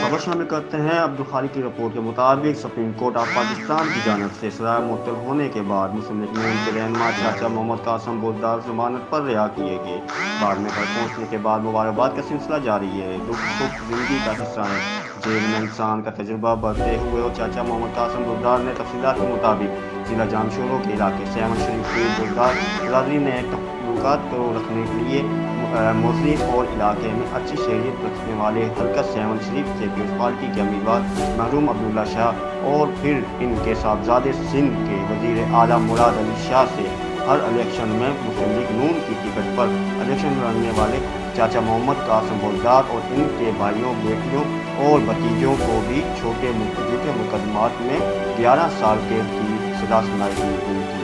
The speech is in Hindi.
खबर शामिल करते हैं, अब्दुल खाली की रिपोर्ट के मुताबिक सुप्रीम कोर्ट ऑफ़ पाकिस्तान की जानब से सजा मुतल होने के बाद मुस्लिम लीग नून के रहनमा चाचा मोहम्मद कासम बुलदार जमानत पर रिहा किए गए। बाद में घर पहुँचने के बाद मुबारकबाद का सिलसिला जारी है। दुख सुख, ज़िंदगी का हिस्सा है। जेल में इंसान का तजुर्बा बढ़ते हुए और चाचा मोहम्मद कासम बुलदार ने तफसीत के मुताबिक जिला जामशोरों के इलाके सैमन शरीफ के बुलदार ने तल्लुक को रखने के लिए मुस्लिम और इलाके में अच्छी शहरीत रखने वाले हरकत सेवन शरीफ से म्यूनसिपाली के उम्मीदवार महरूम अब्दुल्ला शाह और फिर इनके साहबजादे सिंध के वज़ीर अला मुराद अली शाह से हर इलेक्शन में मुस्लिम लीग नून की टिकट पर इलेक्शन लड़ने वाले चाचा मोहम्मद कासम बोलदार और इनके भाइयों, बेटियों और भतीजों को भी छोटे झूठे मुकदमात में ग्यारह साल के की सजा सुनाई गई